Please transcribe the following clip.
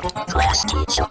Class teacher.